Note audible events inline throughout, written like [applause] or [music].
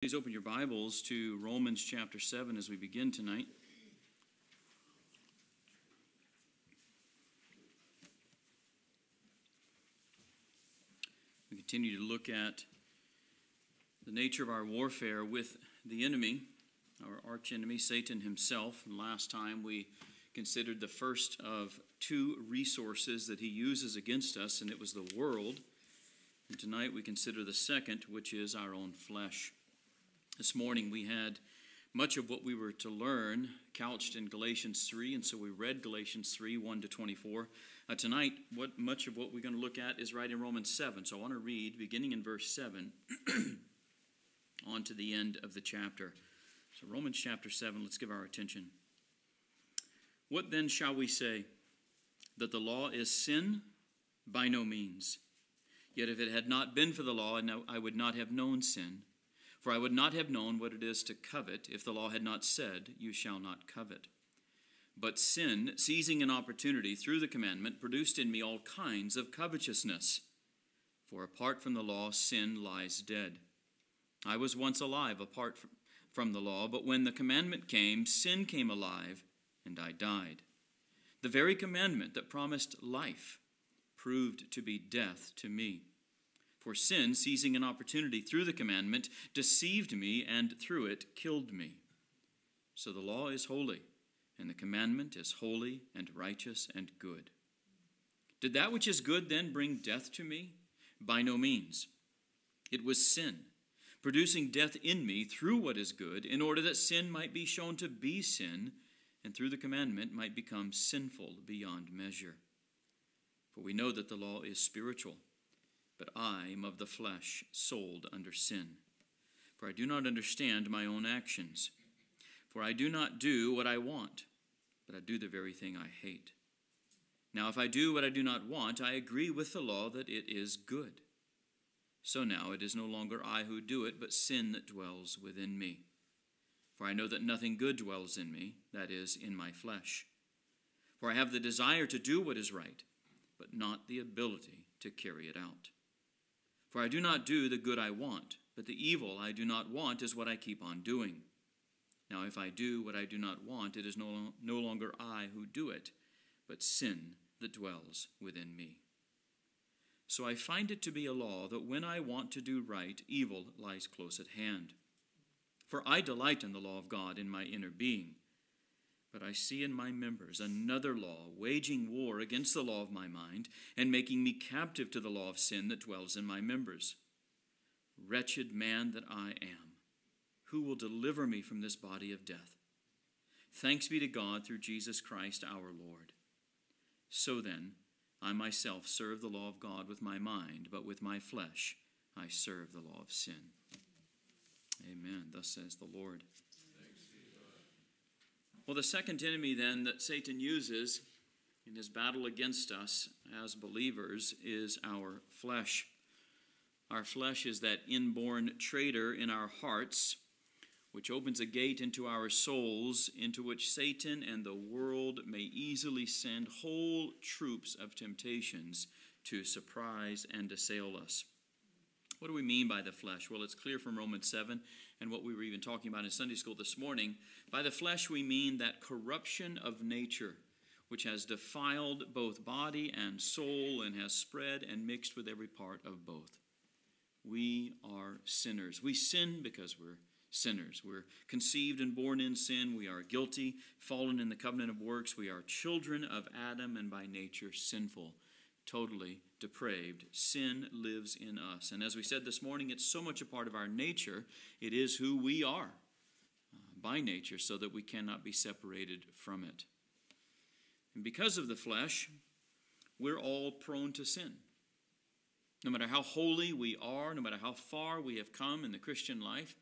Please open your Bibles to Romans chapter 7 as we begin tonight. We continue to look at the nature of our warfare with the enemy, our archenemy, Satan himself. And last time we considered the first of two resources that he uses against us, and it was the world. And tonight we consider the second, which is our own flesh. This morning we had much of what we were to learn couched in Galatians 3, and so we read Galatians 3 1 to 24. Uh, tonight, what much of what we're going to look at is right in Romans 7. So I want to read, beginning in verse 7, [clears throat] on to the end of the chapter. So, Romans chapter 7, let's give our attention. What then shall we say? That the law is sin? By no means. Yet if it had not been for the law, I would not have known sin. For I would not have known what it is to covet if the law had not said, You shall not covet. But sin, seizing an opportunity through the commandment, produced in me all kinds of covetousness. For apart from the law, sin lies dead. I was once alive apart from the law, but when the commandment came, sin came alive, and I died. The very commandment that promised life proved to be death to me. For sin, seizing an opportunity through the commandment, deceived me and through it killed me. So the law is holy, and the commandment is holy and righteous and good. Did that which is good then bring death to me? By no means. It was sin, producing death in me through what is good, in order that sin might be shown to be sin, and through the commandment might become sinful beyond measure. For we know that the law is spiritual but I am of the flesh, sold under sin. For I do not understand my own actions. For I do not do what I want, but I do the very thing I hate. Now, if I do what I do not want, I agree with the law that it is good. So now it is no longer I who do it, but sin that dwells within me. For I know that nothing good dwells in me, that is, in my flesh. For I have the desire to do what is right, but not the ability to carry it out. For I do not do the good I want, but the evil I do not want is what I keep on doing. Now, if I do what I do not want, it is no, no longer I who do it, but sin that dwells within me. So I find it to be a law that when I want to do right, evil lies close at hand. For I delight in the law of God in my inner being but I see in my members another law, waging war against the law of my mind, and making me captive to the law of sin that dwells in my members. Wretched man that I am, who will deliver me from this body of death? Thanks be to God through Jesus Christ our Lord. So then, I myself serve the law of God with my mind, but with my flesh I serve the law of sin. Amen. Thus says the Lord. Well, the second enemy then that Satan uses in his battle against us as believers is our flesh. Our flesh is that inborn traitor in our hearts, which opens a gate into our souls, into which Satan and the world may easily send whole troops of temptations to surprise and assail us. What do we mean by the flesh? Well, it's clear from Romans 7 and what we were even talking about in Sunday school this morning. By the flesh, we mean that corruption of nature, which has defiled both body and soul and has spread and mixed with every part of both. We are sinners. We sin because we're sinners. We're conceived and born in sin. We are guilty, fallen in the covenant of works. We are children of Adam and by nature sinful totally depraved. Sin lives in us. And as we said this morning, it's so much a part of our nature, it is who we are uh, by nature, so that we cannot be separated from it. And because of the flesh, we're all prone to sin. No matter how holy we are, no matter how far we have come in the Christian life,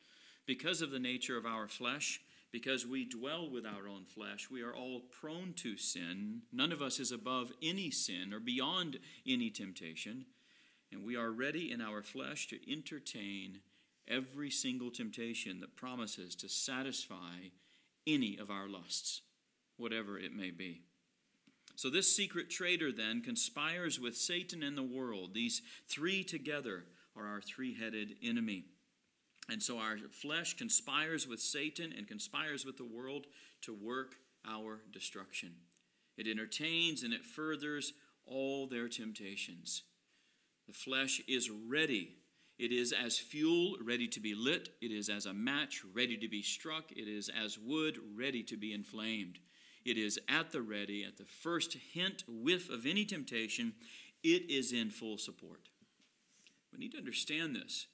because of the nature of our flesh, because we dwell with our own flesh, we are all prone to sin. None of us is above any sin or beyond any temptation. And we are ready in our flesh to entertain every single temptation that promises to satisfy any of our lusts, whatever it may be. So, this secret traitor then conspires with Satan and the world. These three together are our three headed enemy. And so our flesh conspires with Satan and conspires with the world to work our destruction. It entertains and it furthers all their temptations. The flesh is ready. It is as fuel ready to be lit. It is as a match ready to be struck. It is as wood ready to be inflamed. It is at the ready, at the first hint, whiff of any temptation, it is in full support. We need to understand this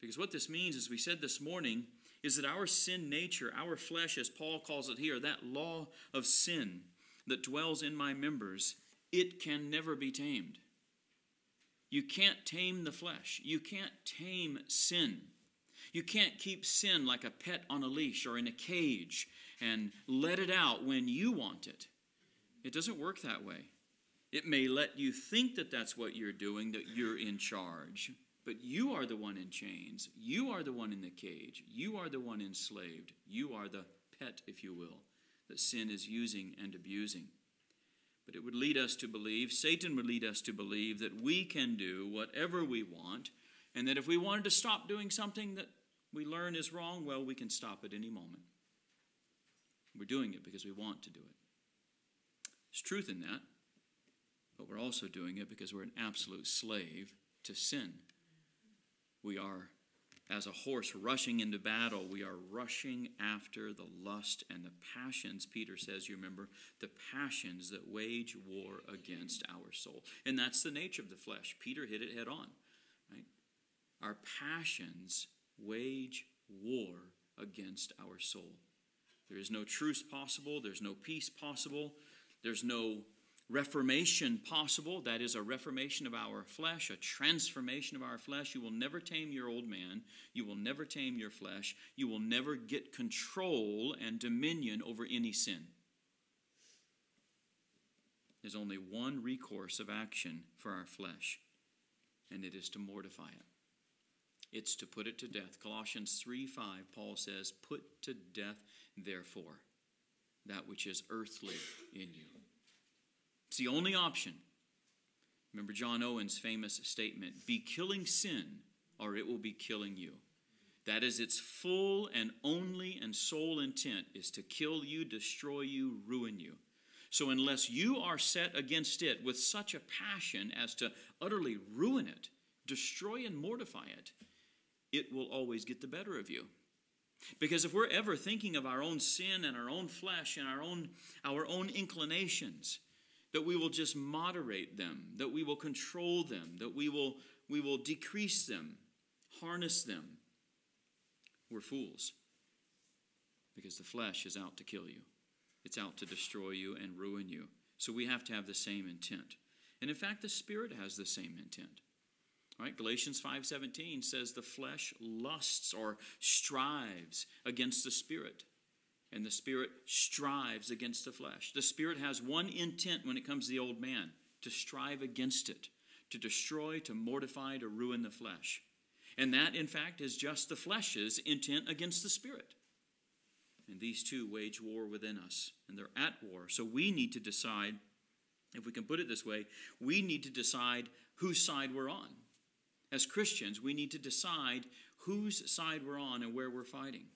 because what this means, as we said this morning, is that our sin nature, our flesh, as Paul calls it here, that law of sin that dwells in my members, it can never be tamed. You can't tame the flesh. You can't tame sin. You can't keep sin like a pet on a leash or in a cage and let it out when you want it. It doesn't work that way. It may let you think that that's what you're doing, that you're in charge, but you are the one in chains. You are the one in the cage. You are the one enslaved. You are the pet, if you will, that sin is using and abusing. But it would lead us to believe, Satan would lead us to believe that we can do whatever we want, and that if we wanted to stop doing something that we learn is wrong, well, we can stop at any moment. We're doing it because we want to do it. There's truth in that, but we're also doing it because we're an absolute slave to sin. We are as a horse rushing into battle, we are rushing after the lust and the passions, Peter says, you remember, the passions that wage war against our soul. And that's the nature of the flesh. Peter hit it head on. Right? Our passions wage war against our soul. There is no truce possible, there's no peace possible, there's no reformation possible. That is a reformation of our flesh, a transformation of our flesh. You will never tame your old man. You will never tame your flesh. You will never get control and dominion over any sin. There's only one recourse of action for our flesh, and it is to mortify it. It's to put it to death. Colossians 3 5, Paul says, Put to death, therefore, that which is earthly in you it's the only option. Remember John Owen's famous statement be killing sin, or it will be killing you. That is its full and only and sole intent is to kill you, destroy you, ruin you. So, unless you are set against it with such a passion as to utterly ruin it, destroy and mortify it, it will always get the better of you. Because if we're ever thinking of our own sin and our own flesh and our own, our own inclinations, that we will just moderate them, that we will control them, that we will, we will decrease them, harness them. We're fools because the flesh is out to kill you, it's out to destroy you and ruin you. So we have to have the same intent. And in fact, the Spirit has the same intent. Right? Galatians 5:17 says the flesh lusts or strives against the spirit and the spirit strives against the flesh. The spirit has one intent when it comes to the old man to strive against it, to destroy, to mortify, to ruin the flesh. And that, in fact, is just the flesh's intent against the spirit. And these two wage war within us, and they're at war. So we need to decide, if we can put it this way, we need to decide whose side we're on. As Christians, we need to decide whose side we're on and where we're fighting.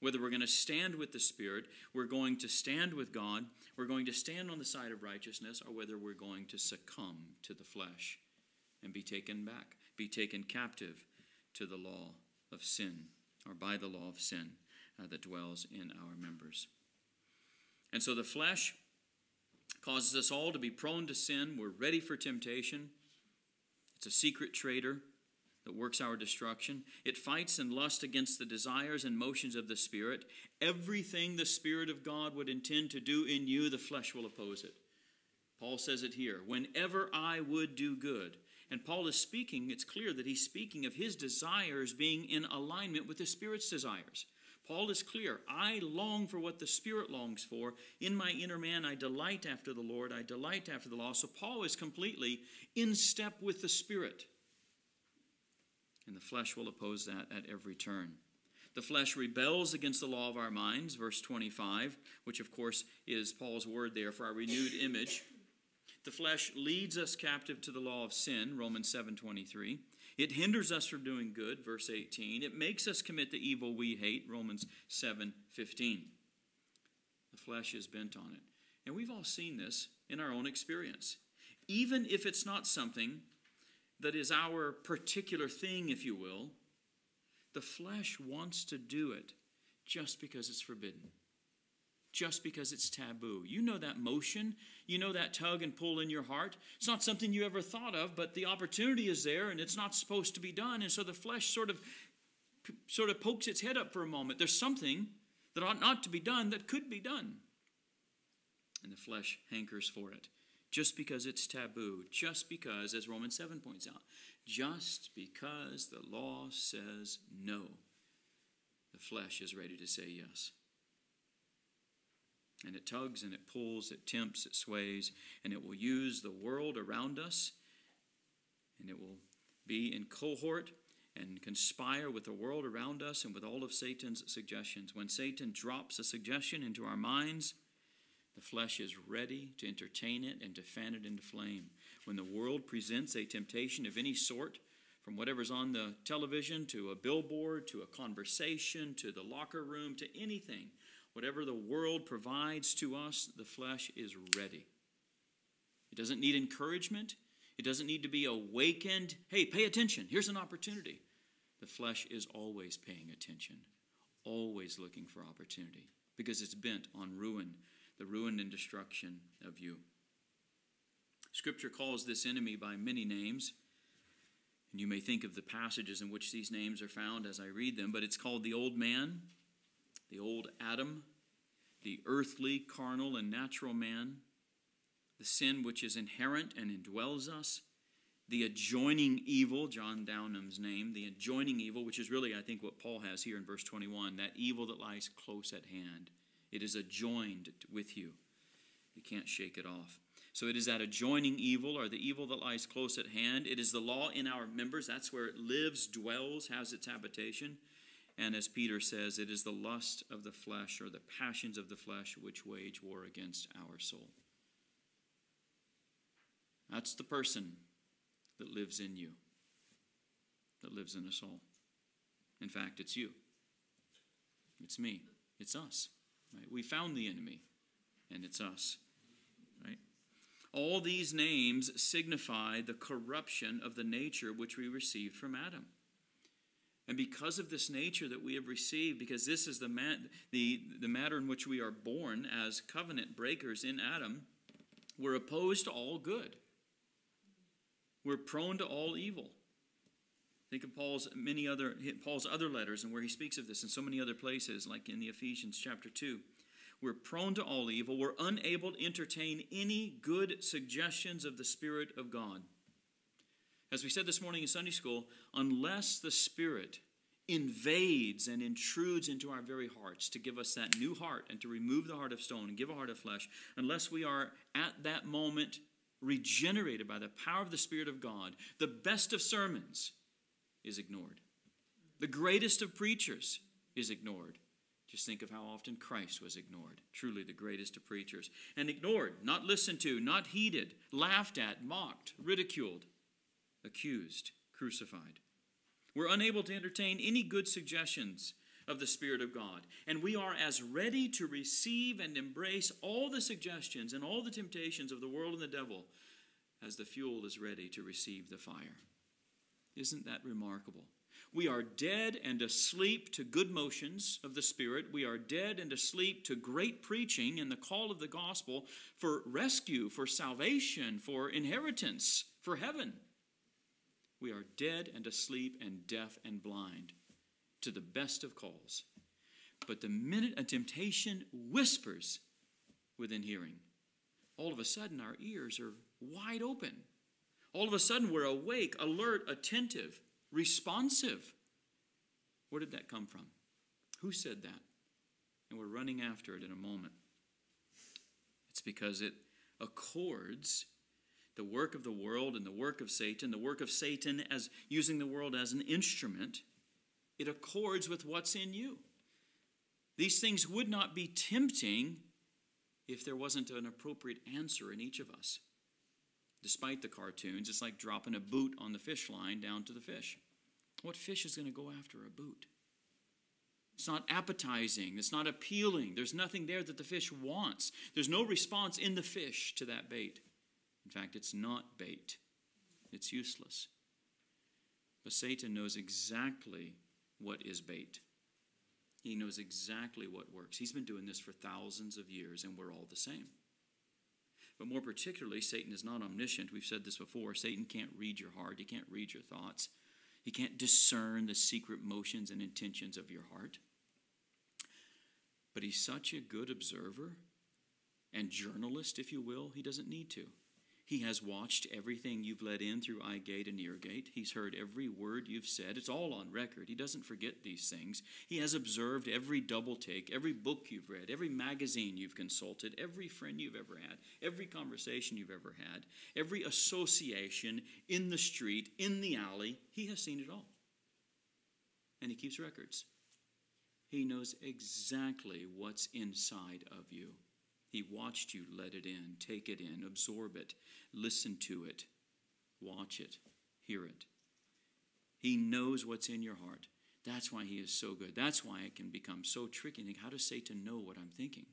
Whether we're going to stand with the Spirit, we're going to stand with God, we're going to stand on the side of righteousness, or whether we're going to succumb to the flesh and be taken back, be taken captive to the law of sin, or by the law of sin uh, that dwells in our members. And so the flesh causes us all to be prone to sin. We're ready for temptation. It's a secret traitor that works our destruction. It fights and lusts against the desires and motions of the Spirit. Everything the Spirit of God would intend to do in you, the flesh will oppose it. Paul says it here whenever I would do good. And Paul is speaking, it's clear that he's speaking of his desires being in alignment with the Spirit's desires. Paul is clear I long for what the Spirit longs for. In my inner man, I delight after the Lord, I delight after the law. So Paul is completely in step with the Spirit and the flesh will oppose that at every turn. The flesh rebels against the law of our minds, verse 25, which of course is Paul's word there for our renewed image. The flesh leads us captive to the law of sin, Romans 7:23. It hinders us from doing good, verse 18. It makes us commit the evil we hate, Romans 7 15. The flesh is bent on it. And we've all seen this in our own experience. Even if it's not something that is our particular thing, if you will, the flesh wants to do it just because it's forbidden, just because it's taboo. You know that motion, you know that tug and pull in your heart. It's not something you ever thought of, but the opportunity is there and it's not supposed to be done. And so the flesh sort of sort of pokes its head up for a moment. There's something that ought not to be done that could be done. And the flesh hankers for it just because it's taboo, just because, as Romans 7 points out, just because the law says no, the flesh is ready to say yes. And it tugs and it pulls, it tempts, it sways, and it will use the world around us, and it will be in cohort and conspire with the world around us and with all of Satan's suggestions. When Satan drops a suggestion into our minds, the flesh is ready to entertain it and to fan it into flame. When the world presents a temptation of any sort, from whatever's on the television to a billboard to a conversation to the locker room to anything, whatever the world provides to us, the flesh is ready. It doesn't need encouragement, it doesn't need to be awakened. Hey, pay attention, here's an opportunity. The flesh is always paying attention, always looking for opportunity because it's bent on ruin the ruin and destruction of you. Scripture calls this enemy by many names. And you may think of the passages in which these names are found as I read them, but it's called the old man, the old Adam, the earthly, carnal, and natural man, the sin which is inherent and indwells us, the adjoining evil, John Downham's name, the adjoining evil, which is really, I think, what Paul has here in verse 21, that evil that lies close at hand. It is adjoined with you. You can't shake it off. So it is that adjoining evil or the evil that lies close at hand. It is the law in our members. That's where it lives, dwells, has its habitation. And as Peter says, it is the lust of the flesh or the passions of the flesh which wage war against our soul. That's the person that lives in you, that lives in us all. In fact, it's you, it's me, it's us. Right? We found the enemy, and it's us. Right? All these names signify the corruption of the nature which we received from Adam. And because of this nature that we have received, because this is the, mat- the, the matter in which we are born as covenant breakers in Adam, we're opposed to all good. We're prone to all evil. Think of Paul's many other Paul's other letters and where he speaks of this in so many other places, like in the Ephesians chapter 2. We're prone to all evil. We're unable to entertain any good suggestions of the Spirit of God. As we said this morning in Sunday school, unless the Spirit invades and intrudes into our very hearts to give us that new heart and to remove the heart of stone and give a heart of flesh, unless we are at that moment regenerated by the power of the Spirit of God, the best of sermons is ignored. The greatest of preachers is ignored. Just think of how often Christ was ignored. Truly the greatest of preachers. And ignored, not listened to, not heeded, laughed at, mocked, ridiculed, accused, crucified. We're unable to entertain any good suggestions of the Spirit of God. And we are as ready to receive and embrace all the suggestions and all the temptations of the world and the devil as the fuel is ready to receive the fire. Isn't that remarkable? We are dead and asleep to good motions of the Spirit. We are dead and asleep to great preaching and the call of the gospel for rescue, for salvation, for inheritance, for heaven. We are dead and asleep and deaf and blind to the best of calls. But the minute a temptation whispers within hearing, all of a sudden our ears are wide open all of a sudden, we're awake, alert, attentive, responsive. Where did that come from? Who said that? And we're running after it in a moment. It's because it accords the work of the world and the work of Satan, the work of Satan as using the world as an instrument, it accords with what's in you. These things would not be tempting if there wasn't an appropriate answer in each of us. Despite the cartoons, it's like dropping a boot on the fish line down to the fish. What fish is going to go after a boot? It's not appetizing. It's not appealing. There's nothing there that the fish wants. There's no response in the fish to that bait. In fact, it's not bait, it's useless. But Satan knows exactly what is bait. He knows exactly what works. He's been doing this for thousands of years, and we're all the same. But more particularly, Satan is not omniscient. We've said this before. Satan can't read your heart, he can't read your thoughts, he can't discern the secret motions and intentions of your heart. But he's such a good observer and journalist, if you will, he doesn't need to. He has watched everything you've let in through eye gate and ear gate. He's heard every word you've said. It's all on record. He doesn't forget these things. He has observed every double take, every book you've read, every magazine you've consulted, every friend you've ever had, every conversation you've ever had, every association in the street, in the alley. He has seen it all. And he keeps records. He knows exactly what's inside of you. He watched you let it in, take it in, absorb it, listen to it, watch it, hear it. He knows what's in your heart. That's why he is so good. That's why it can become so tricky. Think, how does Satan know what I'm thinking?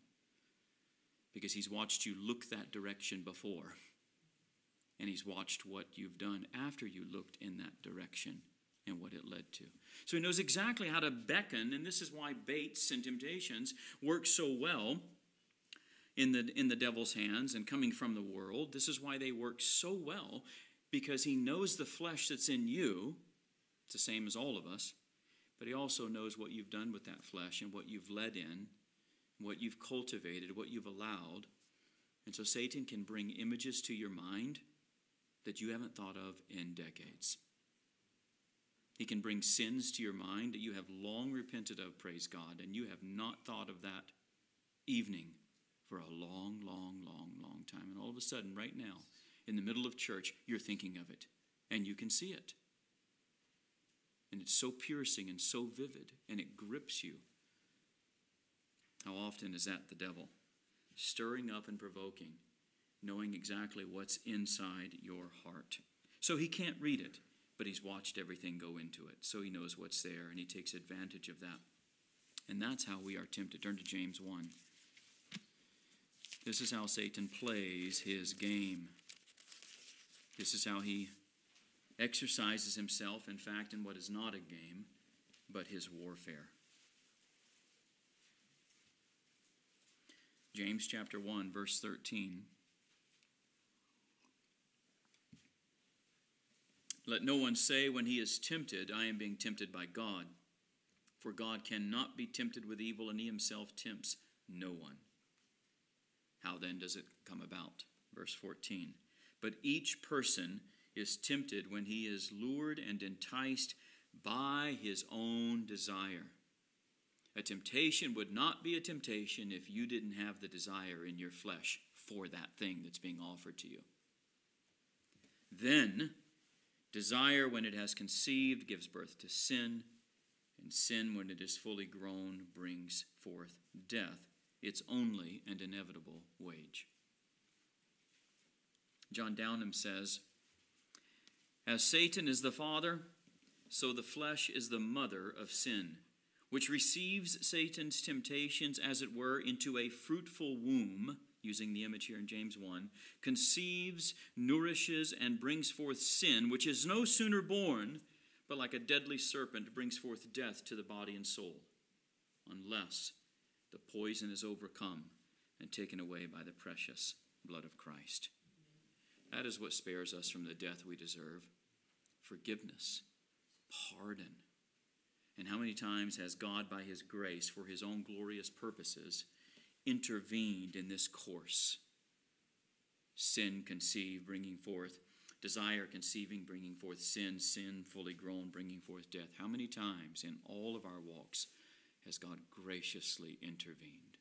Because he's watched you look that direction before. And he's watched what you've done after you looked in that direction and what it led to. So he knows exactly how to beckon, and this is why baits and temptations work so well in the, in the devil's hands and coming from the world. This is why they work so well, because he knows the flesh that's in you. It's the same as all of us. But he also knows what you've done with that flesh and what you've led in, what you've cultivated, what you've allowed. And so Satan can bring images to your mind that you haven't thought of in decades. He can bring sins to your mind that you have long repented of, praise God, and you have not thought of that evening for a long, long, long, long time. And all of a sudden, right now, in the middle of church, you're thinking of it, and you can see it. And it's so piercing and so vivid, and it grips you. How often is that the devil? Stirring up and provoking, knowing exactly what's inside your heart. So he can't read it, but he's watched everything go into it. So he knows what's there, and he takes advantage of that. And that's how we are tempted. Turn to James 1. This is how Satan plays his game. This is how he exercises himself, in fact, in what is not a game, but his warfare. James chapter 1, verse 13. Let no one say when he is tempted, I am being tempted by God. For God cannot be tempted with evil, and he himself tempts no one. How then does it come about? Verse 14. But each person is tempted when he is lured and enticed by his own desire. A temptation would not be a temptation if you didn't have the desire in your flesh for that thing that's being offered to you. Then, desire, when it has conceived, gives birth to sin, and sin, when it is fully grown, brings forth death its only and inevitable wage. John Downham says, As Satan is the father, so the flesh is the mother of sin, which receives Satan's temptations, as it were, into a fruitful womb, using the image here in James 1, conceives, nourishes, and brings forth sin, which is no sooner born, but like a deadly serpent brings forth death to the body and soul, unless the poison is overcome and taken away by the precious blood of Christ. That is what spares us from the death we deserve forgiveness, pardon. And how many times has God, by His grace, for His own glorious purposes, intervened in this course? Sin conceived, bringing forth desire, conceiving, bringing forth sin, sin fully grown, bringing forth death. How many times in all of our walks has God graciously intervened.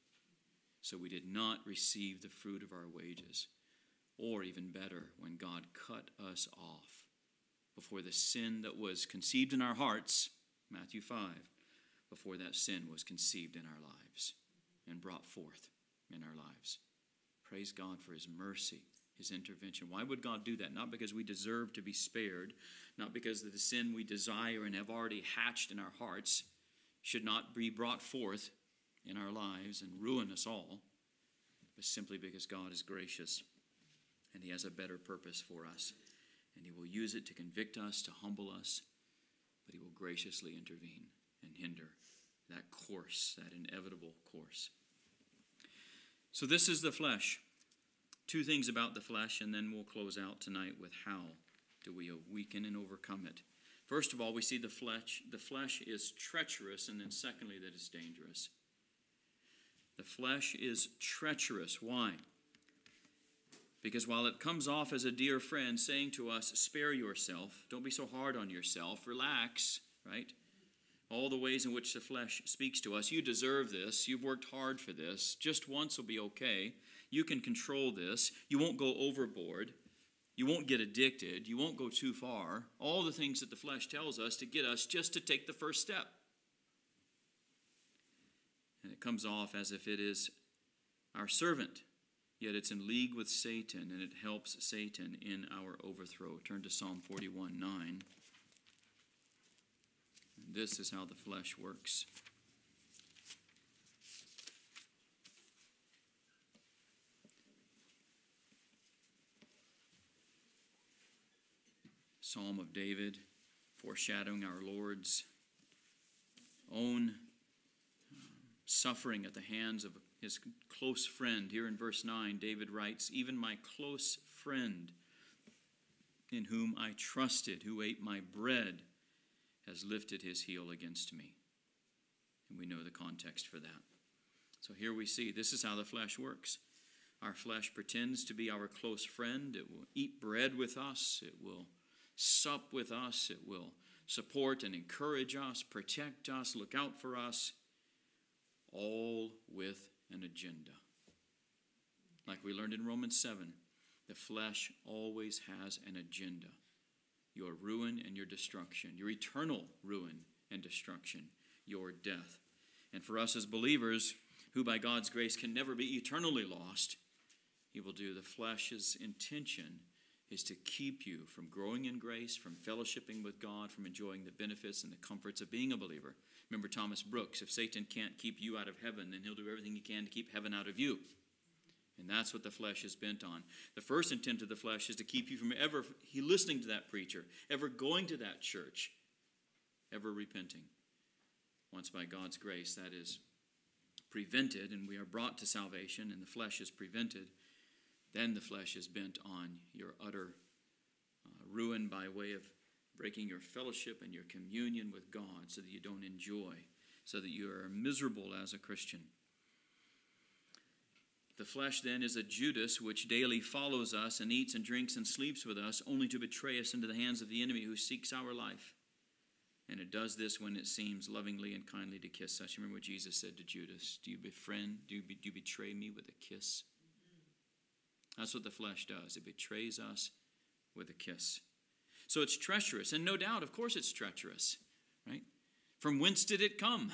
So we did not receive the fruit of our wages. Or even better, when God cut us off before the sin that was conceived in our hearts, Matthew 5, before that sin was conceived in our lives and brought forth in our lives. Praise God for his mercy his intervention. Why would God do that? Not because we deserve to be spared, not because of the sin we desire and have already hatched in our hearts should not be brought forth in our lives and ruin us all, but simply because God is gracious and he has a better purpose for us. And he will use it to convict us, to humble us, but he will graciously intervene and hinder that course, that inevitable course. So, this is the flesh. Two things about the flesh, and then we'll close out tonight with how do we weaken and overcome it. First of all, we see the flesh. The flesh is treacherous, and then secondly, that it's dangerous. The flesh is treacherous. Why? Because while it comes off as a dear friend saying to us, spare yourself, don't be so hard on yourself, relax, right? All the ways in which the flesh speaks to us, you deserve this, you've worked hard for this, just once will be okay. You can control this, you won't go overboard, you won't get addicted, you won't go too far. All the things that the flesh tells us to get us just to take the first step. And it comes off as if it is our servant Yet it's in league with Satan, and it helps Satan in our overthrow. Turn to Psalm 41 9. This is how the flesh works. Psalm of David, foreshadowing our Lord's own um, suffering at the hands of his close friend. Here in verse 9, David writes, Even my close friend, in whom I trusted, who ate my bread, has lifted his heel against me. And we know the context for that. So here we see this is how the flesh works. Our flesh pretends to be our close friend. It will eat bread with us, it will sup with us, it will support and encourage us, protect us, look out for us, all with an agenda. Like we learned in Romans 7, the flesh always has an agenda your ruin and your destruction, your eternal ruin and destruction, your death. And for us as believers, who by God's grace can never be eternally lost, He will do. The flesh's intention is to keep you from growing in grace, from fellowshipping with God, from enjoying the benefits and the comforts of being a believer. Remember Thomas Brooks if Satan can't keep you out of heaven, then he'll do everything he can to keep heaven out of you. And that's what the flesh is bent on. The first intent of the flesh is to keep you from ever he listening to that preacher, ever going to that church, ever repenting. Once by God's grace, that is prevented, and we are brought to salvation, and the flesh is prevented, then the flesh is bent on your utter uh, ruin by way of breaking your fellowship and your communion with God so that you don't enjoy, so that you are miserable as a Christian. The flesh then is a Judas which daily follows us and eats and drinks and sleeps with us, only to betray us into the hands of the enemy who seeks our life. And it does this when it seems lovingly and kindly to kiss us. You remember what Jesus said to Judas? Do you befriend, do you, be, do you betray me with a kiss? That's what the flesh does. It betrays us with a kiss. So it's treacherous. And no doubt, of course, it's treacherous, right? From whence did it come?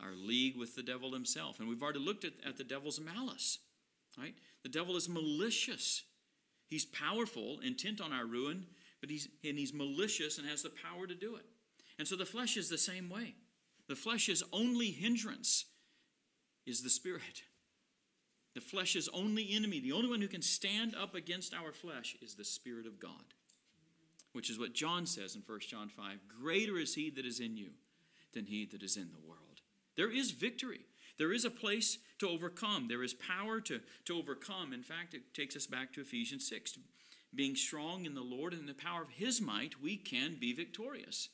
Our league with the devil himself. And we've already looked at, at the devil's malice, right? The devil is malicious. He's powerful, intent on our ruin, but he's, and he's malicious and has the power to do it. And so the flesh is the same way. The flesh's only hindrance is the spirit. The flesh's only enemy, the only one who can stand up against our flesh, is the Spirit of God which is what John says in 1 John 5 Greater is he that is in you than he that is in the world. There is victory. There is a place to overcome. There is power to, to overcome. In fact, it takes us back to Ephesians 6. Being strong in the Lord and in the power of his might, we can be victorious.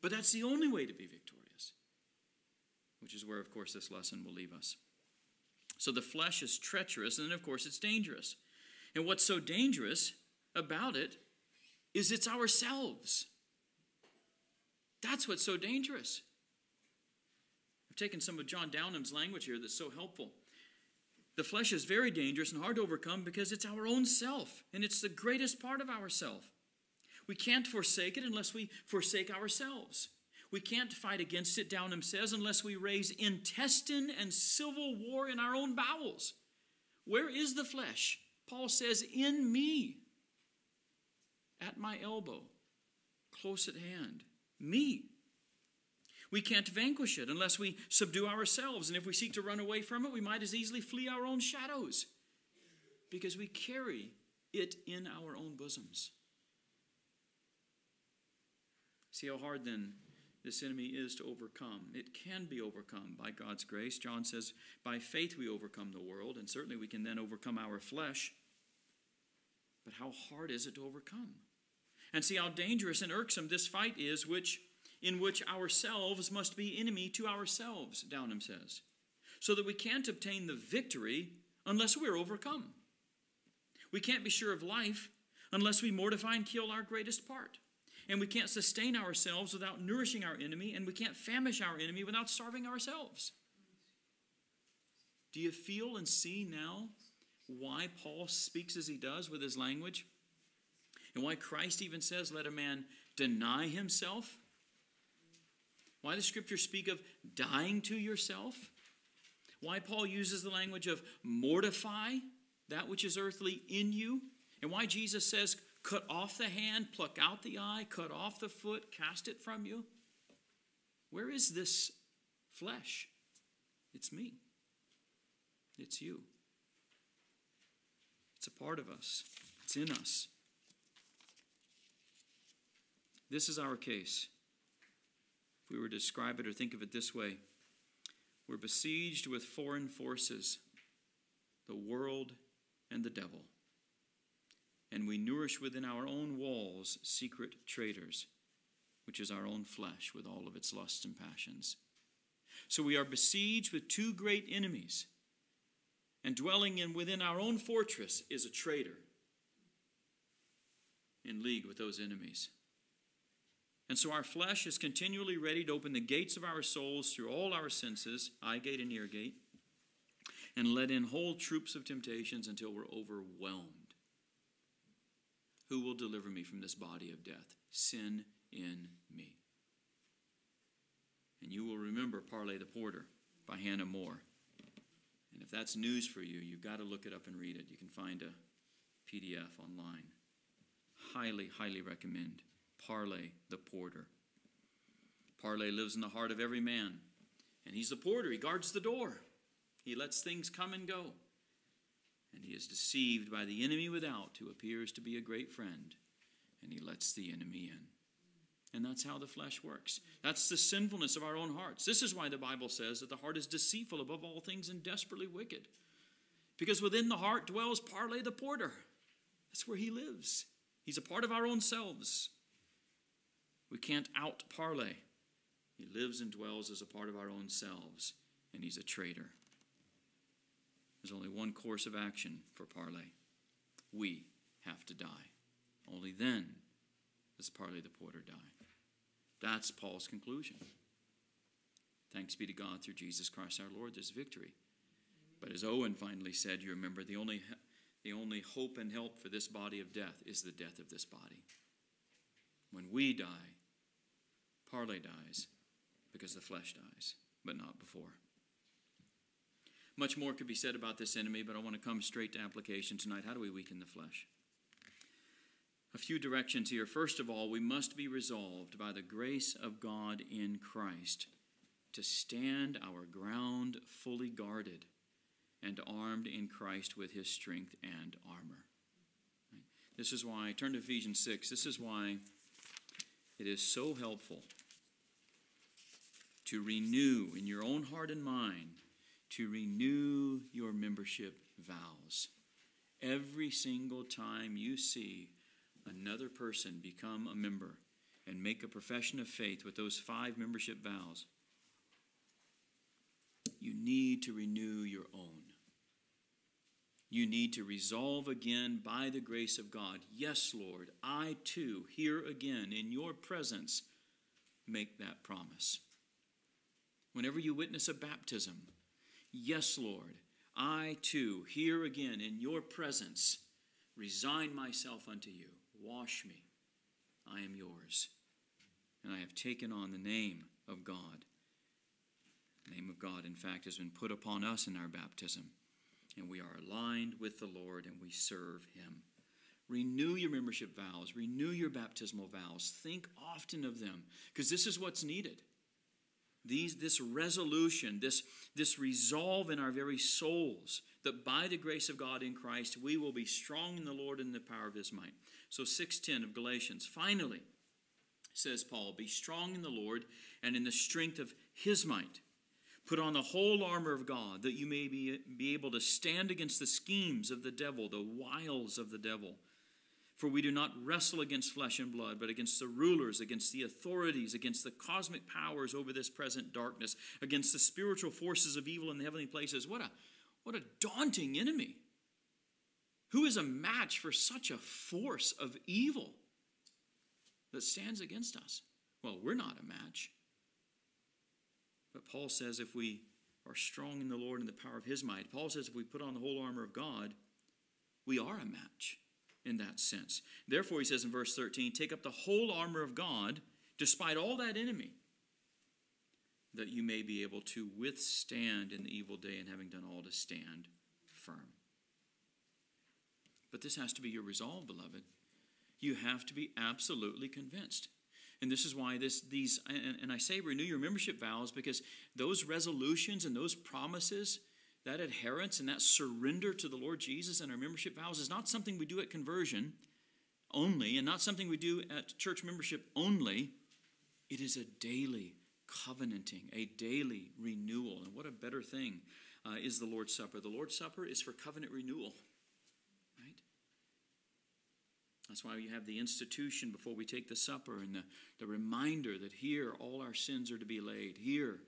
But that's the only way to be victorious, which is where, of course, this lesson will leave us. So the flesh is treacherous, and then, of course, it's dangerous. And what's so dangerous about it is it's ourselves. That's what's so dangerous. I've taken some of John Downham's language here that's so helpful. The flesh is very dangerous and hard to overcome because it's our own self, and it's the greatest part of ourself. We can't forsake it unless we forsake ourselves. We can't fight against it, Downham says, unless we raise intestine and civil war in our own bowels. Where is the flesh? Paul says, In me, at my elbow, close at hand. Me. We can't vanquish it unless we subdue ourselves. And if we seek to run away from it, we might as easily flee our own shadows because we carry it in our own bosoms. See how hard then this enemy is to overcome. It can be overcome by God's grace. John says, by faith we overcome the world, and certainly we can then overcome our flesh. But how hard is it to overcome? And see how dangerous and irksome this fight is, which in which ourselves must be enemy to ourselves, Downham says, so that we can't obtain the victory unless we're overcome. We can't be sure of life unless we mortify and kill our greatest part. And we can't sustain ourselves without nourishing our enemy, and we can't famish our enemy without starving ourselves. Do you feel and see now why Paul speaks as he does with his language? And why Christ even says, Let a man deny himself? Why the scriptures speak of dying to yourself? Why Paul uses the language of mortify that which is earthly in you? And why Jesus says, cut off the hand, pluck out the eye, cut off the foot, cast it from you? Where is this flesh? It's me. It's you. It's a part of us, it's in us. This is our case. If we were to describe it or think of it this way, we're besieged with foreign forces, the world and the devil and we nourish within our own walls secret traitors, which is our own flesh with all of its lusts and passions. So we are besieged with two great enemies, and dwelling in within our own fortress is a traitor in league with those enemies. And so our flesh is continually ready to open the gates of our souls through all our senses, eye gate and ear gate, and let in whole troops of temptations until we're overwhelmed who will deliver me from this body of death? Sin in me. And you will remember Parley the Porter by Hannah More. And if that's news for you, you've got to look it up and read it. You can find a PDF online. Highly, highly recommend Parley the Porter. Parley lives in the heart of every man, and he's the porter. He guards the door, he lets things come and go and he is deceived by the enemy without, who appears to be a great friend, and he lets the enemy in. And that's how the flesh works. That's the sinfulness of our own hearts. This is why the Bible says that the heart is deceitful above all things and desperately wicked. Because within the heart dwells Parley the porter. That's where he lives. He's a part of our own selves. We can't out Parley. He lives and dwells as a part of our own selves, and he's a traitor. There's only one course of action for Parley. We have to die. Only then does Parley the porter die. That's Paul's conclusion. Thanks be to God through Jesus Christ our Lord, there's victory. But as Owen finally said, you remember, the only, the only hope and help for this body of death is the death of this body. When we die, Parley dies because the flesh dies, but not before. Much more could be said about this enemy, but I want to come straight to application tonight. How do we weaken the flesh? A few directions here. First of all, we must be resolved by the grace of God in Christ to stand our ground fully guarded and armed in Christ with his strength and armor. This is why, turn to Ephesians 6, this is why it is so helpful to renew in your own heart and mind to renew your membership vows. Every single time you see another person become a member and make a profession of faith with those five membership vows, you need to renew your own. You need to resolve again by the grace of God. Yes, Lord, I too, here again in your presence, make that promise. Whenever you witness a baptism, Yes, Lord, I too, here again in your presence, resign myself unto you. Wash me. I am yours. And I have taken on the name of God. The name of God, in fact, has been put upon us in our baptism. and we are aligned with the Lord and we serve Him. Renew your membership vows, renew your baptismal vows. Think often of them because this is what's needed. These, this resolution, this, this resolve in our very souls that by the grace of God in Christ we will be strong in the Lord and the power of his might. So 6:10 of Galatians. Finally, says Paul, be strong in the Lord and in the strength of his might. Put on the whole armor of God that you may be, be able to stand against the schemes of the devil, the wiles of the devil. For we do not wrestle against flesh and blood, but against the rulers, against the authorities, against the cosmic powers over this present darkness, against the spiritual forces of evil in the heavenly places. What a, what a daunting enemy. Who is a match for such a force of evil that stands against us? Well, we're not a match. But Paul says if we are strong in the Lord and the power of his might, Paul says if we put on the whole armor of God, we are a match in that sense. Therefore, he says in verse 13, take up the whole armor of God, despite all that enemy, that you may be able to withstand in the evil day and having done all to stand firm. But this has to be your resolve, beloved. You have to be absolutely convinced. And this is why this these and, and I say renew your membership vows because those resolutions and those promises that adherence and that surrender to the Lord Jesus and our membership vows is not something we do at conversion only and not something we do at church membership only. It is a daily covenanting, a daily renewal. And what a better thing uh, is the Lord's Supper? The Lord's Supper is for covenant renewal. Right? That's why we have the institution before we take the supper and the, the reminder that here all our sins are to be laid. Here,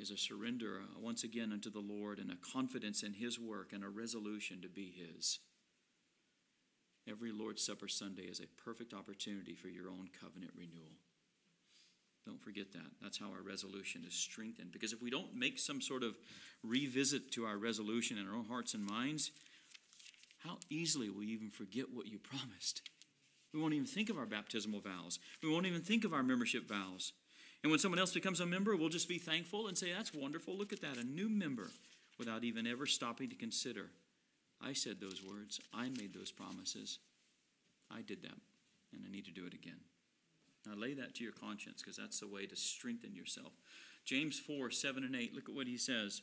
is a surrender uh, once again unto the Lord and a confidence in His work and a resolution to be His. Every Lord's Supper Sunday is a perfect opportunity for your own covenant renewal. Don't forget that. That's how our resolution is strengthened. Because if we don't make some sort of revisit to our resolution in our own hearts and minds, how easily will you even forget what you promised? We won't even think of our baptismal vows. We won't even think of our membership vows. And when someone else becomes a member, we'll just be thankful and say, That's wonderful. Look at that, a new member, without even ever stopping to consider. I said those words. I made those promises. I did that, and I need to do it again. Now lay that to your conscience because that's the way to strengthen yourself. James 4 7 and 8, look at what he says.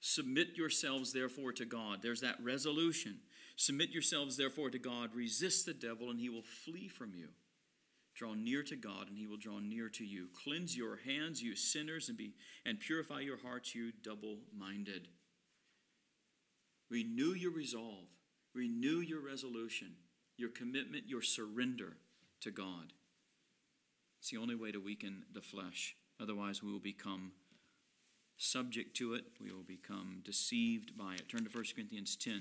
Submit yourselves, therefore, to God. There's that resolution. Submit yourselves, therefore, to God. Resist the devil, and he will flee from you. Draw near to God, and he will draw near to you. Cleanse your hands, you sinners, and, be, and purify your hearts, you double minded. Renew your resolve, renew your resolution, your commitment, your surrender to God. It's the only way to weaken the flesh. Otherwise, we will become subject to it, we will become deceived by it. Turn to 1 Corinthians 10.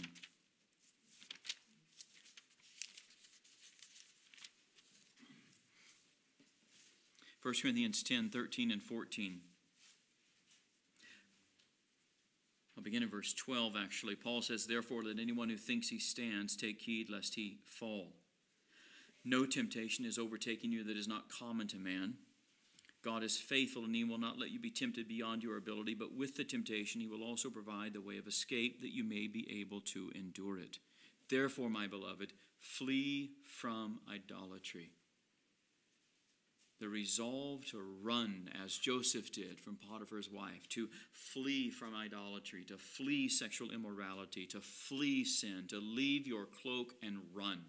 1 Corinthians 10 13 and 14. I'll begin in verse 12, actually. Paul says, Therefore, let anyone who thinks he stands take heed lest he fall. No temptation is overtaking you that is not common to man. God is faithful, and he will not let you be tempted beyond your ability, but with the temptation, he will also provide the way of escape that you may be able to endure it. Therefore, my beloved, flee from idolatry the resolve to run as Joseph did from Potiphar's wife, to flee from idolatry, to flee sexual immorality, to flee sin, to leave your cloak and run.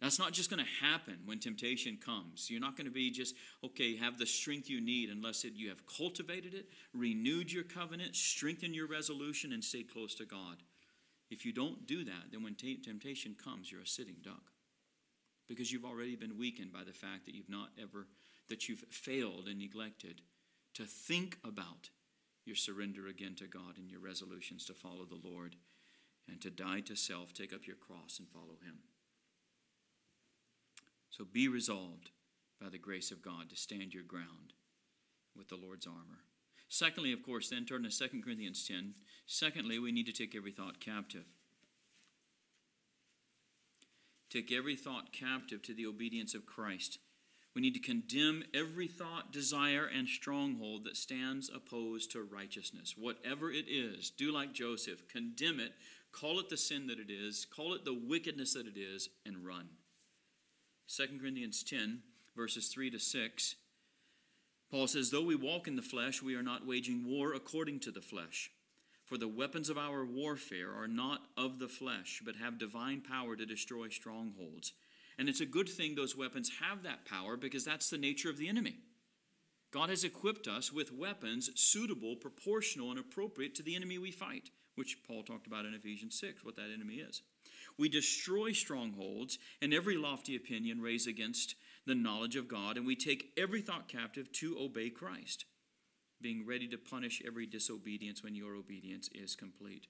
That's not just going to happen when temptation comes. You're not going to be just, okay, have the strength you need unless it, you have cultivated it, renewed your covenant, strengthened your resolution, and stayed close to God. If you don't do that, then when t- temptation comes, you're a sitting duck because you've already been weakened by the fact that you've not ever that you've failed and neglected to think about your surrender again to God and your resolutions to follow the Lord and to die to self, take up your cross and follow him. So be resolved by the grace of God to stand your ground with the Lord's armor. Secondly, of course, then turn to 2 Corinthians 10. Secondly, we need to take every thought captive. Take every thought captive to the obedience of Christ. We need to condemn every thought, desire, and stronghold that stands opposed to righteousness. Whatever it is, do like Joseph, condemn it, call it the sin that it is, call it the wickedness that it is, and run. 2 Corinthians 10, verses 3 to 6. Paul says, Though we walk in the flesh, we are not waging war according to the flesh. For the weapons of our warfare are not of the flesh, but have divine power to destroy strongholds. And it's a good thing those weapons have that power because that's the nature of the enemy. God has equipped us with weapons suitable, proportional, and appropriate to the enemy we fight, which Paul talked about in Ephesians 6, what that enemy is. We destroy strongholds and every lofty opinion raised against the knowledge of God, and we take every thought captive to obey Christ, being ready to punish every disobedience when your obedience is complete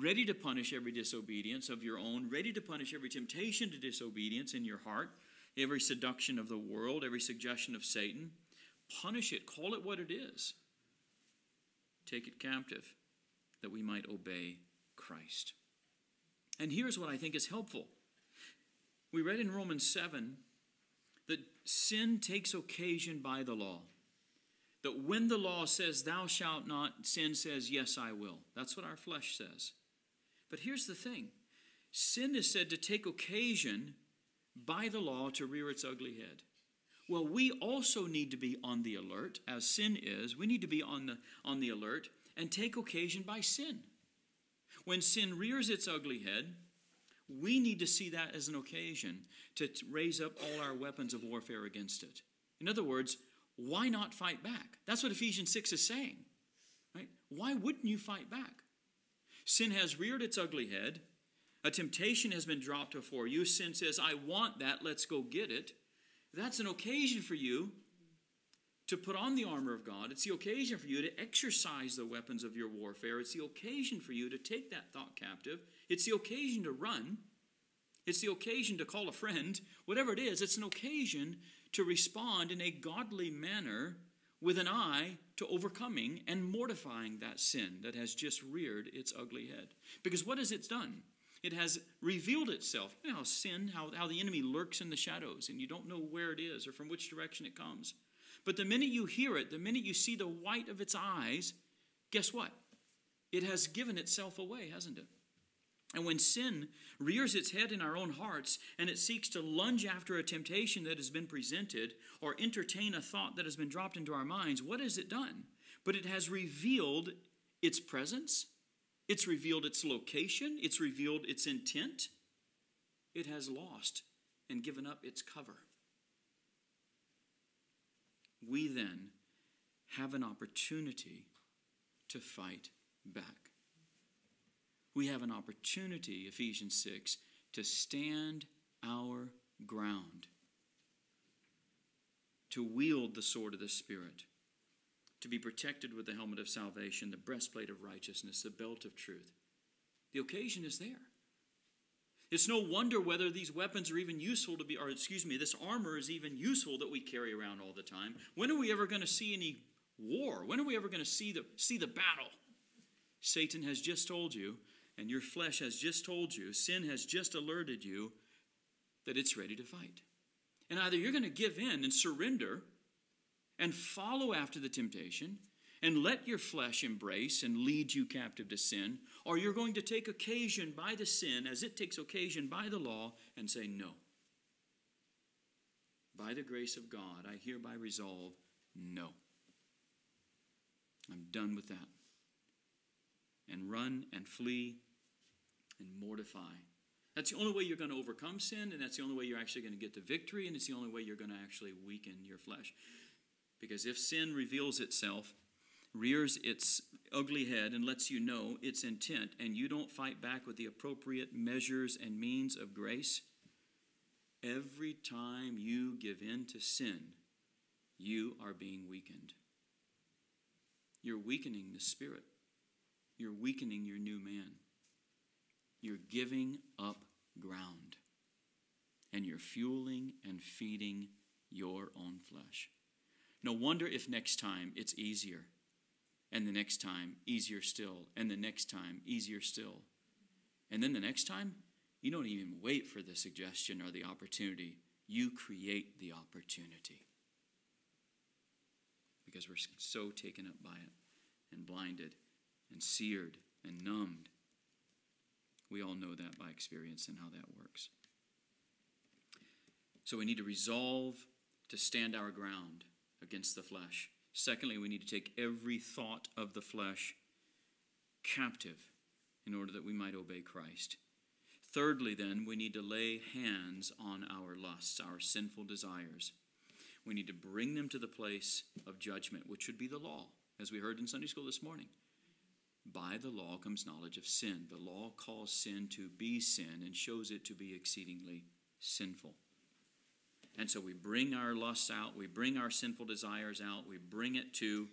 ready to punish every disobedience of your own, ready to punish every temptation to disobedience in your heart, every seduction of the world, every suggestion of Satan. Punish it, call it what it is. Take it captive that we might obey Christ. And here's what I think is helpful. We read in Romans 7 that sin takes occasion by the law. That when the law says, Thou shalt not, sin says, Yes, I will. That's what our flesh says. But here's the thing sin is said to take occasion by the law to rear its ugly head. Well, we also need to be on the alert, as sin is. We need to be on the, on the alert and take occasion by sin. When sin rears its ugly head, we need to see that as an occasion to raise up all our weapons of warfare against it. In other words, why not fight back? That's what Ephesians 6 is saying. Right? Why wouldn't you fight back? Sin has reared its ugly head. A temptation has been dropped before you. Sin says, I want that, let's go get it. That's an occasion for you to put on the armor of God. It's the occasion for you to exercise the weapons of your warfare. It's the occasion for you to take that thought captive. It's the occasion to run. It's the occasion to call a friend. Whatever it is, it's an occasion to respond in a godly manner with an eye to overcoming and mortifying that sin that has just reared its ugly head. Because what has it done? It has revealed itself. You know how sin, how, how the enemy lurks in the shadows and you don't know where it is or from which direction it comes. But the minute you hear it, the minute you see the white of its eyes, guess what? It has given itself away, hasn't it? And when sin rears its head in our own hearts and it seeks to lunge after a temptation that has been presented or entertain a thought that has been dropped into our minds, what has it done? But it has revealed its presence, it's revealed its location, it's revealed its intent. It has lost and given up its cover. We then have an opportunity to fight back we have an opportunity, Ephesians 6, to stand our ground, to wield the sword of the Spirit, to be protected with the helmet of salvation, the breastplate of righteousness, the belt of truth. The occasion is there. It's no wonder whether these weapons are even useful to be, or excuse me, this armor is even useful that we carry around all the time. When are we ever going to see any war? When are we ever going to see the, see the battle? Satan has just told you and your flesh has just told you, sin has just alerted you that it's ready to fight. And either you're going to give in and surrender and follow after the temptation and let your flesh embrace and lead you captive to sin, or you're going to take occasion by the sin as it takes occasion by the law and say, No. By the grace of God, I hereby resolve no. I'm done with that. And run and flee and mortify. That's the only way you're going to overcome sin, and that's the only way you're actually going to get to victory, and it's the only way you're going to actually weaken your flesh. Because if sin reveals itself, rears its ugly head, and lets you know its intent, and you don't fight back with the appropriate measures and means of grace, every time you give in to sin, you are being weakened. You're weakening the spirit, you're weakening your new man. You're giving up ground and you're fueling and feeding your own flesh. No wonder if next time it's easier, and the next time easier still, and the next time easier still. And then the next time, you don't even wait for the suggestion or the opportunity. You create the opportunity because we're so taken up by it and blinded and seared and numbed. We all know that by experience and how that works. So we need to resolve to stand our ground against the flesh. Secondly, we need to take every thought of the flesh captive in order that we might obey Christ. Thirdly, then, we need to lay hands on our lusts, our sinful desires. We need to bring them to the place of judgment, which should be the law, as we heard in Sunday school this morning. By the law comes knowledge of sin. The law calls sin to be sin and shows it to be exceedingly sinful. And so we bring our lusts out, we bring our sinful desires out, we bring it to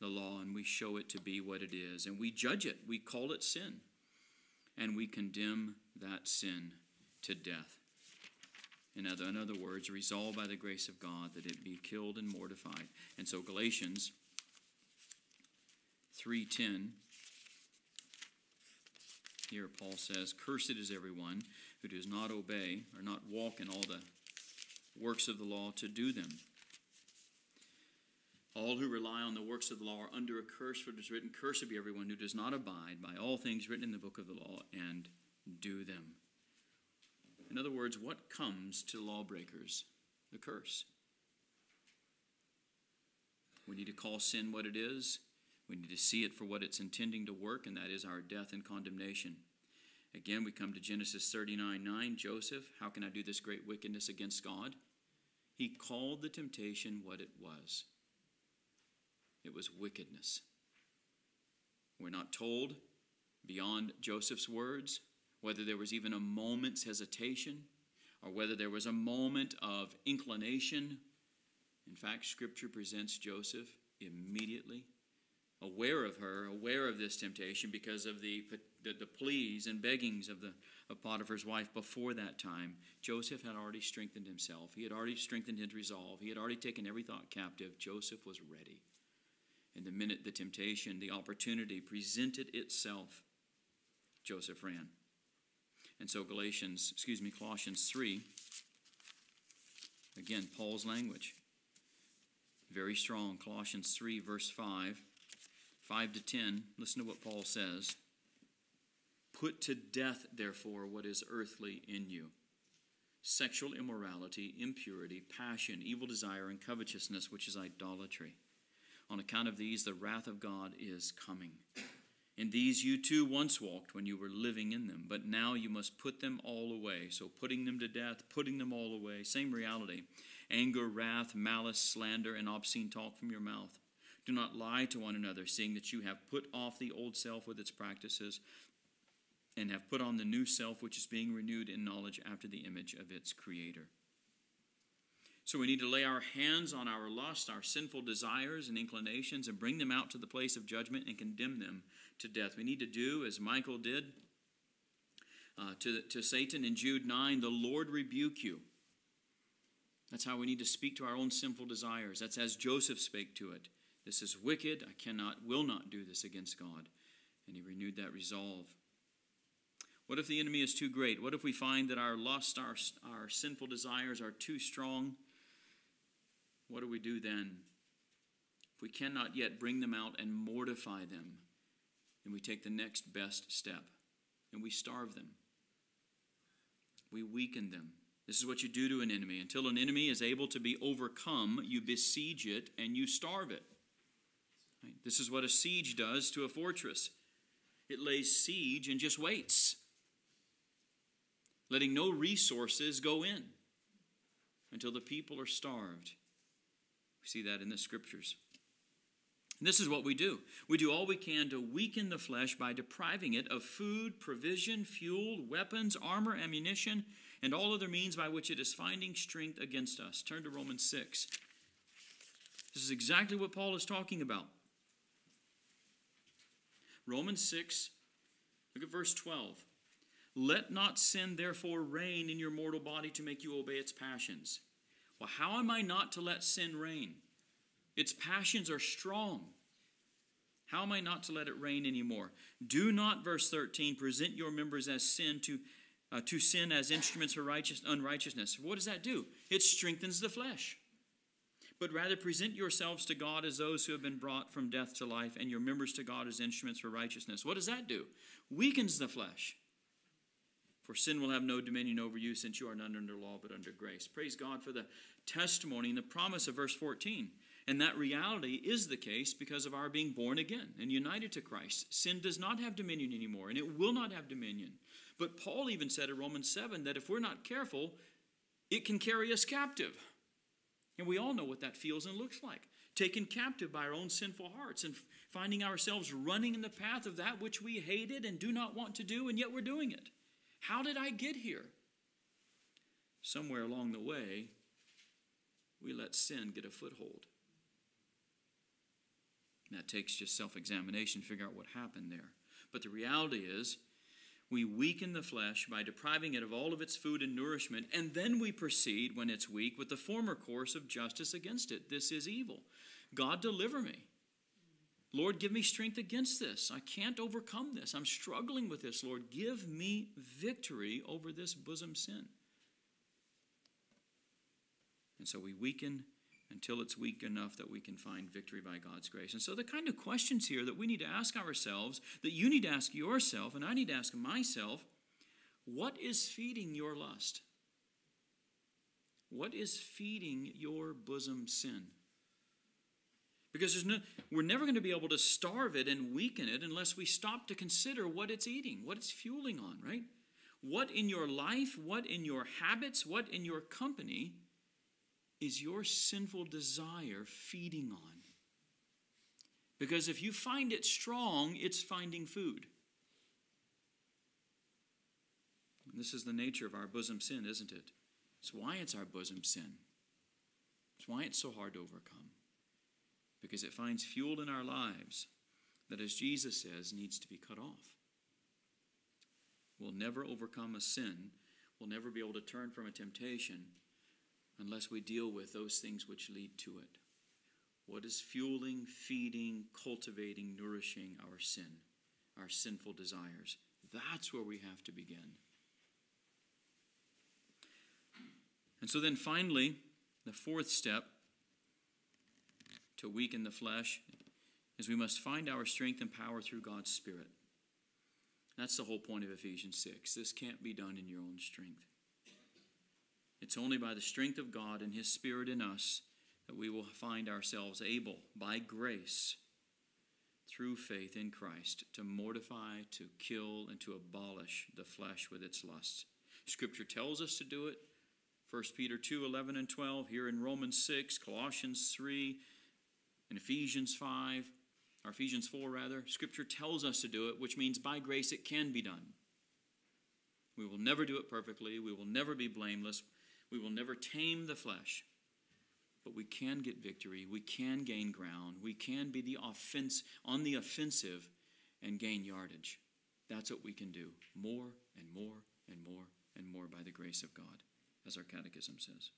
the law, and we show it to be what it is. And we judge it, we call it sin, and we condemn that sin to death. In other, in other words, resolve by the grace of God that it be killed and mortified. And so Galatians 3:10 here Paul says, Cursed is everyone who does not obey or not walk in all the works of the law to do them. All who rely on the works of the law are under a curse, for it is written, Cursed be everyone who does not abide by all things written in the book of the law and do them. In other words, what comes to lawbreakers? The curse. We need to call sin what it is. We need to see it for what it's intending to work, and that is our death and condemnation. Again, we come to Genesis 39 9. Joseph, how can I do this great wickedness against God? He called the temptation what it was it was wickedness. We're not told beyond Joseph's words whether there was even a moment's hesitation or whether there was a moment of inclination. In fact, Scripture presents Joseph immediately aware of her, aware of this temptation because of the, the, the, pleas and beggings of, the, of Potiphar's wife before that time. Joseph had already strengthened himself. He had already strengthened his resolve. He had already taken every thought captive. Joseph was ready. And the minute the temptation, the opportunity presented itself, Joseph ran. And so Galatians, excuse me, Colossians 3, again, Paul's language. Very strong. Colossians 3, verse 5. 5 to 10, listen to what Paul says. Put to death, therefore, what is earthly in you sexual immorality, impurity, passion, evil desire, and covetousness, which is idolatry. On account of these, the wrath of God is coming. In these you too once walked when you were living in them, but now you must put them all away. So, putting them to death, putting them all away, same reality. Anger, wrath, malice, slander, and obscene talk from your mouth. Do not lie to one another, seeing that you have put off the old self with its practices and have put on the new self, which is being renewed in knowledge after the image of its creator. So we need to lay our hands on our lust, our sinful desires and inclinations, and bring them out to the place of judgment and condemn them to death. We need to do as Michael did uh, to, to Satan in Jude 9 the Lord rebuke you. That's how we need to speak to our own sinful desires. That's as Joseph spake to it. This is wicked. I cannot, will not do this against God. And he renewed that resolve. What if the enemy is too great? What if we find that our lust, our, our sinful desires are too strong? What do we do then? If we cannot yet bring them out and mortify them, then we take the next best step and we starve them. We weaken them. This is what you do to an enemy. Until an enemy is able to be overcome, you besiege it and you starve it. This is what a siege does to a fortress it lays siege and just waits, letting no resources go in until the people are starved. We see that in the scriptures. And this is what we do. We do all we can to weaken the flesh by depriving it of food, provision, fuel, weapons, armor, ammunition, and all other means by which it is finding strength against us. Turn to Romans 6. This is exactly what Paul is talking about. Romans 6, look at verse 12. Let not sin therefore reign in your mortal body to make you obey its passions. Well, how am I not to let sin reign? Its passions are strong. How am I not to let it reign anymore? Do not, verse 13, present your members as sin to uh, to sin as instruments for righteous, unrighteousness. What does that do? It strengthens the flesh. But rather present yourselves to God as those who have been brought from death to life, and your members to God as instruments for righteousness. What does that do? Weakens the flesh. For sin will have no dominion over you, since you are not under law but under grace. Praise God for the testimony and the promise of verse 14. And that reality is the case because of our being born again and united to Christ. Sin does not have dominion anymore, and it will not have dominion. But Paul even said in Romans 7 that if we're not careful, it can carry us captive. And we all know what that feels and looks like taken captive by our own sinful hearts and finding ourselves running in the path of that which we hated and do not want to do, and yet we're doing it. How did I get here? Somewhere along the way, we let sin get a foothold. That takes just self examination, to figure out what happened there. But the reality is, we weaken the flesh by depriving it of all of its food and nourishment, and then we proceed, when it's weak, with the former course of justice against it. This is evil. God, deliver me. Lord, give me strength against this. I can't overcome this. I'm struggling with this. Lord, give me victory over this bosom sin. And so we weaken until it's weak enough that we can find victory by God's grace. And so, the kind of questions here that we need to ask ourselves, that you need to ask yourself, and I need to ask myself what is feeding your lust? What is feeding your bosom sin? Because there's no, we're never going to be able to starve it and weaken it unless we stop to consider what it's eating, what it's fueling on, right? What in your life, what in your habits, what in your company is your sinful desire feeding on? Because if you find it strong, it's finding food. And this is the nature of our bosom sin, isn't it? It's why it's our bosom sin. It's why it's so hard to overcome. Because it finds fuel in our lives that, as Jesus says, needs to be cut off. We'll never overcome a sin. We'll never be able to turn from a temptation unless we deal with those things which lead to it. What is fueling, feeding, cultivating, nourishing our sin, our sinful desires? That's where we have to begin. And so then finally, the fourth step to weaken the flesh is we must find our strength and power through God's Spirit. That's the whole point of Ephesians 6. This can't be done in your own strength. It's only by the strength of God and His Spirit in us that we will find ourselves able, by grace, through faith in Christ, to mortify, to kill, and to abolish the flesh with its lusts. Scripture tells us to do it. 1 Peter 2 11 and 12, here in Romans 6, Colossians 3, and Ephesians 5, or Ephesians 4 rather, Scripture tells us to do it, which means by grace it can be done. We will never do it perfectly. We will never be blameless. We will never tame the flesh, but we can get victory. We can gain ground. We can be the offense on the offensive and gain yardage. That's what we can do more and more and more and more by the grace of God, as our catechism says.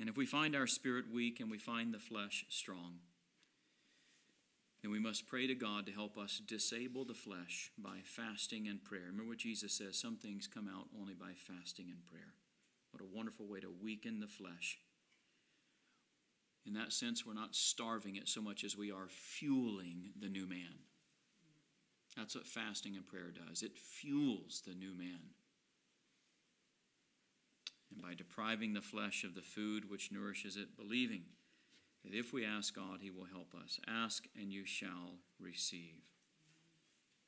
And if we find our spirit weak and we find the flesh strong, then we must pray to God to help us disable the flesh by fasting and prayer. Remember what Jesus says some things come out only by fasting and prayer. What a wonderful way to weaken the flesh. In that sense, we're not starving it so much as we are fueling the new man. That's what fasting and prayer does it fuels the new man. And by depriving the flesh of the food which nourishes it, believing that if we ask God, He will help us. Ask and you shall receive.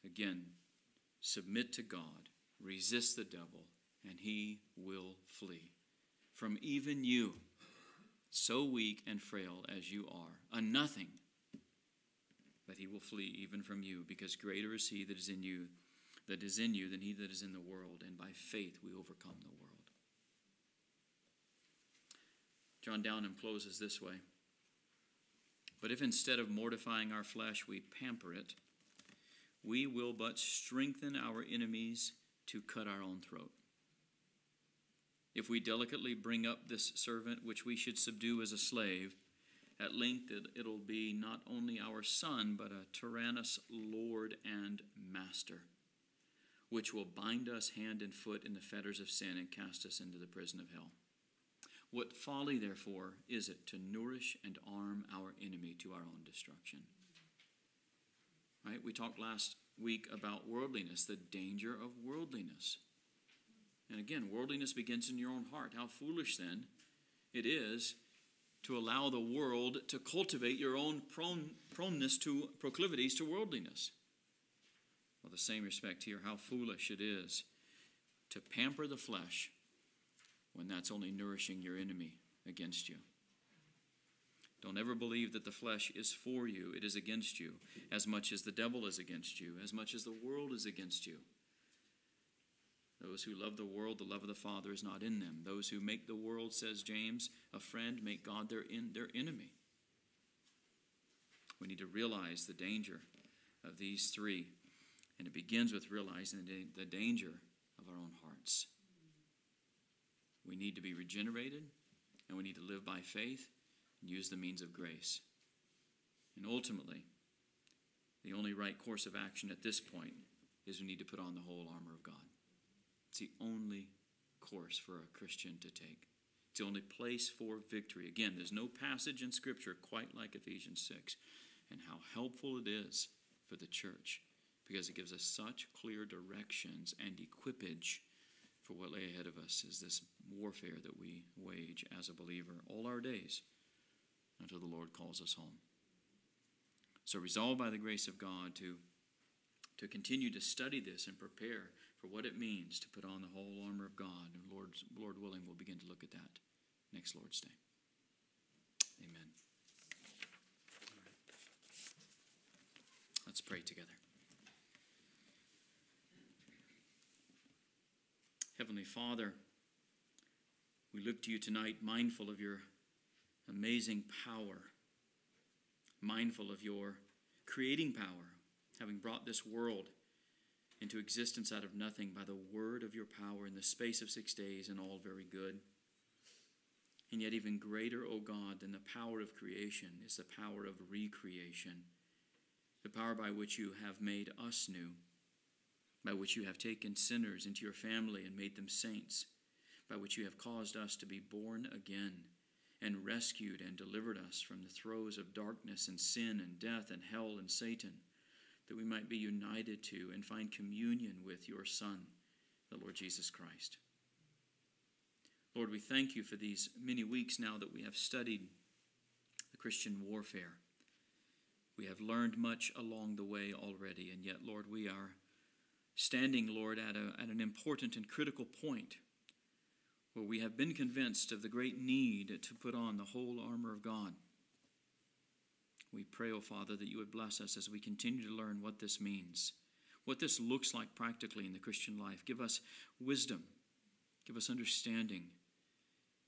Again, submit to God, resist the devil, and he will flee. From even you, so weak and frail as you are, a nothing, but he will flee even from you, because greater is he that is in you, that is in you than he that is in the world, and by faith we overcome the world. John Downham closes this way. But if instead of mortifying our flesh we pamper it, we will but strengthen our enemies to cut our own throat. If we delicately bring up this servant which we should subdue as a slave, at length it, will be not only our son, but a tyrannous lord and master. which will bind us hand and foot in the fetters of sin and cast us into the prison of hell. What folly, therefore, is it to nourish and arm our enemy to our own destruction? Right? We talked last week about worldliness, the danger of worldliness. And again, worldliness begins in your own heart. How foolish then it is to allow the world to cultivate your own prone, proneness to proclivities to worldliness. Well, the same respect here, how foolish it is to pamper the flesh when that's only nourishing your enemy against you. Don't ever believe that the flesh is for you, it is against you, as much as the devil is against you, as much as the world is against you. Those who love the world, the love of the Father is not in them. Those who make the world, says James, a friend, make God their, in, their enemy. We need to realize the danger of these three, and it begins with realizing the danger of our own hearts. We need to be regenerated, and we need to live by faith and use the means of grace. And ultimately, the only right course of action at this point is we need to put on the whole armor of God. It's the only course for a Christian to take. It's the only place for victory. Again, there's no passage in Scripture quite like Ephesians 6, and how helpful it is for the church because it gives us such clear directions and equipage for what lay ahead of us is this warfare that we wage as a believer all our days until the Lord calls us home. So resolve by the grace of God to, to continue to study this and prepare for what it means to put on the whole armor of God. And Lord, Lord willing, we'll begin to look at that next Lord's Day. Amen. Let's pray together. Heavenly Father, we look to you tonight mindful of your amazing power, mindful of your creating power, having brought this world into existence out of nothing by the word of your power in the space of six days, and all very good. And yet, even greater, O God, than the power of creation is the power of recreation, the power by which you have made us new by which you have taken sinners into your family and made them saints, by which you have caused us to be born again and rescued and delivered us from the throes of darkness and sin and death and hell and Satan, that we might be united to and find communion with your Son, the Lord Jesus Christ. Lord, we thank you for these many weeks now that we have studied the Christian warfare. We have learned much along the way already, and yet, Lord, we are standing, Lord, at, a, at an important and critical point where we have been convinced of the great need to put on the whole armor of God. We pray, O oh Father, that you would bless us as we continue to learn what this means, what this looks like practically in the Christian life. Give us wisdom, give us understanding,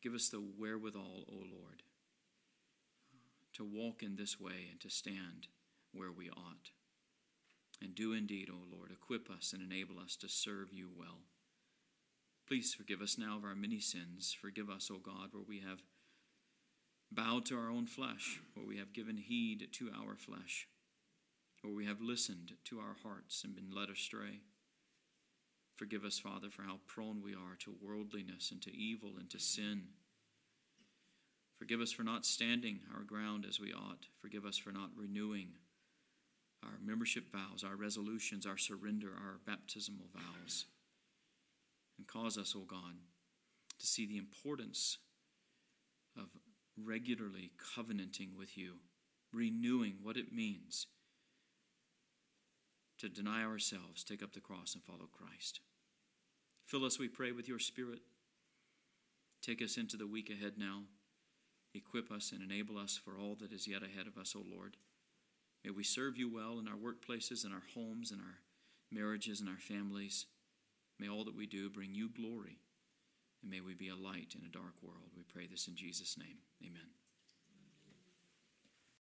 give us the wherewithal, O oh Lord, to walk in this way and to stand where we ought. And do indeed, O Lord, equip us and enable us to serve you well. Please forgive us now of our many sins. Forgive us, O God, where we have bowed to our own flesh, where we have given heed to our flesh, where we have listened to our hearts and been led astray. Forgive us, Father, for how prone we are to worldliness and to evil and to sin. Forgive us for not standing our ground as we ought. Forgive us for not renewing our membership vows, our resolutions, our surrender, our baptismal vows. And cause us, O oh God, to see the importance of regularly covenanting with you, renewing what it means to deny ourselves, take up the cross, and follow Christ. Fill us, we pray, with your Spirit. Take us into the week ahead now. Equip us and enable us for all that is yet ahead of us, O Lord. May we serve you well in our workplaces, in our homes, in our marriages, in our families. May all that we do bring you glory. And may we be a light in a dark world. We pray this in Jesus' name. Amen.